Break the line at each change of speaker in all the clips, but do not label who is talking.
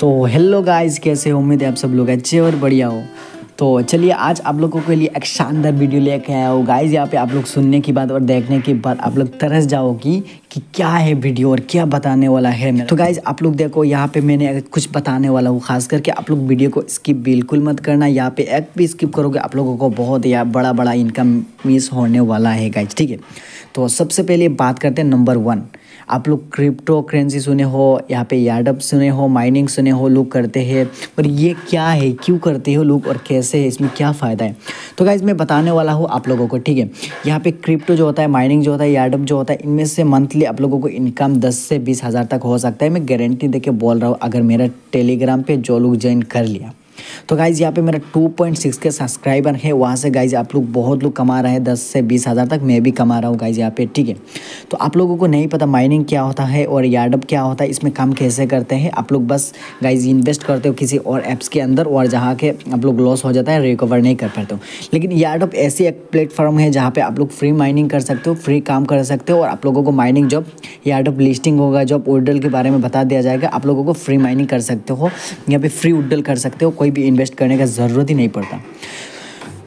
तो hello guys कैसे हो? उम्मीद है आप सब लोग अच्छे और बढ़िया हो। तो चलिए, आज आप लोगों के लिए एक शानदार वीडियो लेके आया हो। गाइस यहाँ पे आप लोग सुनने की बात और देखने की बात, आप लोग तरस जाओगी कि क्या है वीडियो और क्या बताने वाला है मेरा। तो गाइज़ आप लोग देखो, यहाँ पे मैंने कुछ बताने वाला हूँ। खास करके आप लोग वीडियो को स्किप बिल्कुल मत करना। यहाँ पे एक भी स्किप करोगे, आप लोगों को बहुत या बड़ा बड़ा इनकम मिस होने वाला है गाइज़ ठीक है? तो सबसे पहले बात करते हैं नंबर वन आप लोग क्रिप्टो करेंसी सुने हो, यहाँ पे यार्डअप सुने हो माइनिंग सुने हो, लोग करते हैं, पर ये क्या है, क्यों करते हो लोग और कैसे है, इसमें क्या फ़ायदा है? तो गाइज़ मैं बताने वाला हूँ आप लोगों को, ठीक है? यहाँ पे क्रिप्टो जो होता है माइनिंग जो होता है यार्डअप जो होता है, इनमें से मंथली आप लोगों को इनकम दस से बीस हज़ार तक हो सकता है। मैं गारंटी दे बोल रहा हूँ, अगर मेरा टेलीग्राम पर जो लोग ज्वाइन कर लिया तो गाइज़ यहाँ पे मेरा 2.6 के सब्सक्राइबर है। वहाँ से गाइज़ आप लोग बहुत लोग कमा रहे हैं, दस से बीस हज़ार तक मैं भी कमा रहा हूँ गाइज़ यहाँ पे, ठीक है? तो आप लोगों को नहीं पता माइनिंग क्या होता है और यार्डअप क्या होता है, इसमें काम कैसे करते हैं। आप लोग बस गाइज़ इन्वेस्ट करते हो किसी और ऐप्स के अंदर और जहाँ के आप लोग लॉस हो जाता है रिकवर नहीं कर पाते हो। लेकिन यार्डअप ऐसी एक प्लेटफॉर्म है जहाँ पर आप लोग फ्री माइनिंग कर सकते हो फ्री काम कर सकते हो और आप लोगों को माइनिंग जॉब यार्डअप लिस्टिंग होगा, जॉब उडल के बारे में बता दिया जाएगा, आप लोगों को फ्री माइनिंग कर सकते हो, यहाँ पे फ्री उडल कर सकते हो, कोई भी इन्वेस्ट करने का ज़रूरत ही नहीं पड़ता।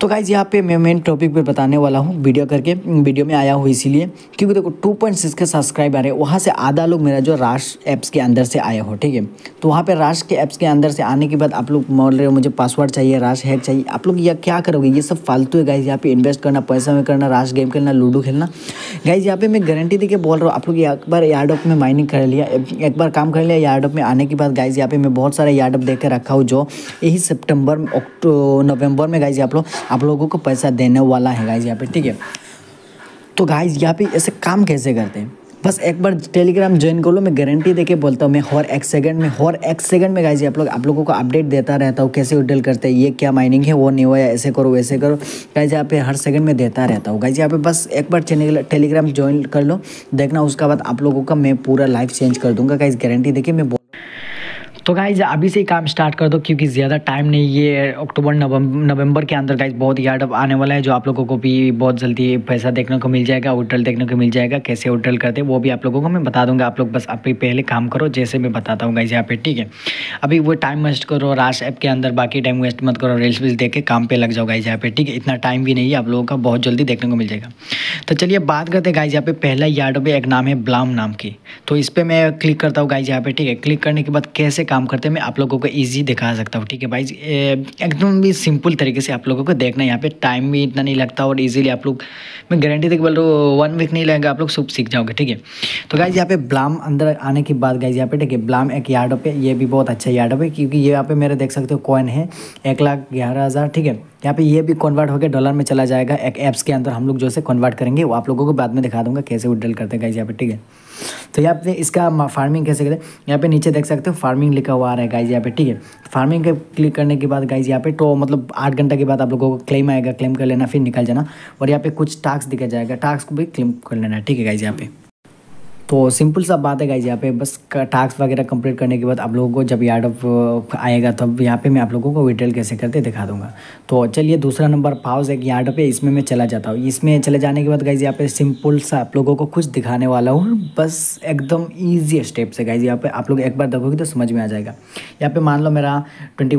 तो गाइज़ यहाँ पे मैं मेन टॉपिक पे बताने वाला हूँ वीडियो करके वीडियो में आया हूँ इसीलिए, क्योंकि देखो टू पॉइंट सिक्स के सब्सक्राइबर है, वहाँ से आधा लोग मेरा जो राश ऐप्स के अंदर से आए हो, ठीक है? तो वहाँ पे राश के ऐप्स के अंदर से आने के बाद आप लोग मोल रहे हो, मुझे पासवर्ड चाहिए राश हैक चाहिए। आप लोग यह क्या करोगे? ये सब फालतू है गाइज़ यहाँ पे इन्वेस्ट करना, पैसा में करना राश गेम खेलना लूडो खेलना। गाइज़ यहाँ पे मैं गारंटी दे के बोल रहा हूँ, आप लोग एक बार यार्डअप में माइनिंग कर लिया, एक बार काम कर लिया यार्डअप में आने के बाद गाइज़ यहाँ पे मैं बहुत सारा यार्डअप देख के रखा हूँ, जो यही सेप्टेम्बर नवंबर में गाइज़ आप लोग आप लोगों को पैसा देने वाला है गाइज़ यहाँ पे, ठीक है? तो गाइज़ यहाँ पे ऐसे काम कैसे करते हैं? बस एक बार टेलीग्राम ज्वाइन कर लो, मैं गारंटी देके बोलता हूँ, मैं हर एक सेकंड में हर एक सेकंड में गाइज़ आप लोग, आप लोगों को अपडेट देता रहता हूँ, कैसे विड्रॉल करते हैं, ये क्या माइनिंग है, वो नहीं हुआ ऐसे करो, वैसे करो। गाइज़ यहाँ पे हर सेकंड में देता रहता हूँ गाइज़ यहाँ पे बस एक बार टेलीग्राम ज्वाइन कर लो, देखना, उसका बाद आप लोगों का मैं पूरा लाइफ चेंज कर दूँगा गाइज़ गारंटी देके मैं तो गाइज़ अभी से ही काम स्टार्ट कर दो, क्योंकि ज़्यादा टाइम नहीं है अक्टूबर नवंबर के अंदर गाइज़ बहुत यार्ड आने वाला है, जो आप लोगों को भी बहुत जल्दी पैसा देखने को मिल जाएगा, होटल देखने को मिल जाएगा, कैसे होटल करते वो भी आप लोगों को मैं बता दूँगा। आप लोग बस अभी पहले काम करो, जैसे मैं बताता हूँ गाइज़ यहाँ पे, ठीक है? अभी वो टाइम वेस्ट करो राश ऐप के अंदर बाकी टाइम वेस्ट मत करो रील्स वील्स देख के काम पे लग जाओ गाइज़ यहाँ पे, ठीक है? इतना टाइम भी नहीं है, आप लोगों का बहुत जल्दी देखने को मिल जाएगा। तो चलिए, बात करते हैं गाइज़ यहाँ पे पहला यार्ड पे एक नाम है ब्लाम नाम की। तो इस पर मैं क्लिक करता हूँ गाइज़ यहाँ पे, ठीक है? क्लिक करने के बाद कैसे काम करते हैं, मैं आप लोगों को ईजी दिखा सकता हूँ, ठीक है भाई? एकदम भी सिंपल तरीके से आप लोगों को देखना यहाँ पे टाइम भी इतना नहीं लगता और इजीली आप लोग, मैं गारंटी देख बोल रहा हूँ वन वीक नहीं लगेगा, आप लोग सब सीख जाओगे, ठीक है? तो गाइज़ यहाँ पे ब्लाम अंदर आने के बाद गाइज़ यहाँ पे ठीक है ब्लाम एक यार्ड पे, ये भी बहुत अच्छा यार्ड है क्योंकि ये यहाँ पे मेरे देख सकते हो कॉइन है, एक लाख ग्यारह हज़ार, ठीक है? यहाँ पे ये भी कन्वर्ट होकर डॉलर में चला जाएगा, एक ऐप्स के अंदर हम लोग जो से कन्वर्ट करेंगे, वो आप लोगों को बाद में दिखा दूँगा कैसे विड्रॉल करते हैं गाइज़ यहाँ पे, ठीक है? तो यहाँ पे इसका फ़ार्मिंग कैसे करें? यहाँ पे नीचे देख सकते हो फ़ार्मिंग लिखा हुआ आ रहा है गाइज़ यहाँ पे, ठीक है? फ़ार्मिंग के क्लिक करने के बाद गाइज़ यहाँ पे तो मतलब आठ घंटे के बाद आप लोगों को क्लेम आएगा क्लेम कर लेना, फिर निकल जाना। और यहाँ पे कुछ टास्क दिखा जाएगा टास्क को भी क्लेम कर लेना, ठीक है गाइज़ यहाँ पे? तो सिंपल सा बात है गाइज़ यहाँ पे बस टास्क वगैरह कंप्लीट करने के बाद आप लोगों को जब यार्ड ऑफ़ आएगा तब यहाँ पे मैं आप लोगों को विड्रॉल कैसे करते दिखा दूँगा। तो चलिए दूसरा नंबर पाउस एक यार्ड पे इसमें मैं चला जाता हूँ। इसमें चले जाने के बाद गाइज़ यहाँ पे सिंपल सा आप लोगों को कुछ दिखाने वाला हूँ। बस एकदम ईजी स्टेप से गाइज़ यहाँ पे आप लोग एक बार देखोगे तो समझ में आ जाएगा। यहाँ पे मान लो मेरा ट्वेंटी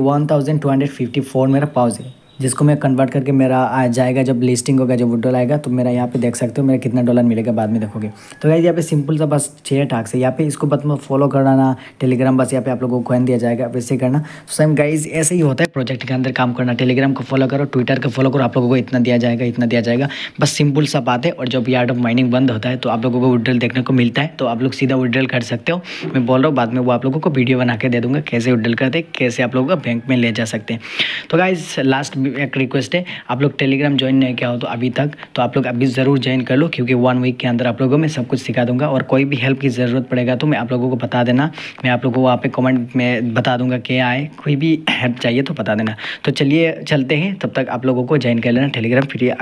मेरा पाउज है। जिसको मैं कन्वर्ट करके मेरा आ जाएगा जब लिस्टिंग होगा, जब विड्रॉल आएगा तो मेरा यहाँ पे देख सकते हो मेरा कितना डॉलर मिलेगा बाद में देखोगे। तो गाइज़ यहाँ पे सिंपल सा बस छः टाक्स से यहाँ पे इसको बस फॉलो कराना टेलीग्राम बस यहाँ पे आप लोगों को कॉइन दिया जाएगा वैसे करना। तो सेम गाइज़ ऐसे ही होता है प्रोजेक्ट के अंदर काम करना। टेलीग्राम को फॉलो करो ट्विटर को फॉलो करो, आप लोगों को इतना दिया जाएगा, इतना दिया जाएगा। बस सिंपल सा बात है और जब यार्ड ऑफ़ माइनिंग बंद होता है तो आप लोगों को विड्रॉल देखने को मिलता है। तो आप लोग सीधा विड्रॉल कर सकते हो। मैं बोल रहा हूँ, बाद में वो आप लोगों को वीडियो बना के दे दूँगा, कैसे विड्रॉल करते कैसे आप लोगों को बैंक में ले जा सकते हैं। तो गाइज़ लास्ट एक रिक्वेस्ट है, आप लोग टेलीग्राम ज्वाइन नहीं किया हो तो अभी तक तो आप लोग अभी ज़रूर ज्वाइन कर लो, क्योंकि वन वीक के अंदर आप लोगों में सब कुछ सिखा दूँगा और कोई भी हेल्प की ज़रूरत पड़ेगा तो मैं आप लोगों को बता देना। मैं आप लोगों को वहाँ पर कॉमेंट में बता दूँगा क्या आए, कोई भी हेल्प चाहिए तो बता देना। तो चलिए, चलते हैं, तब तक आप लोगों को ज्वाइन कर लेना टेलीग्राम फिर अगले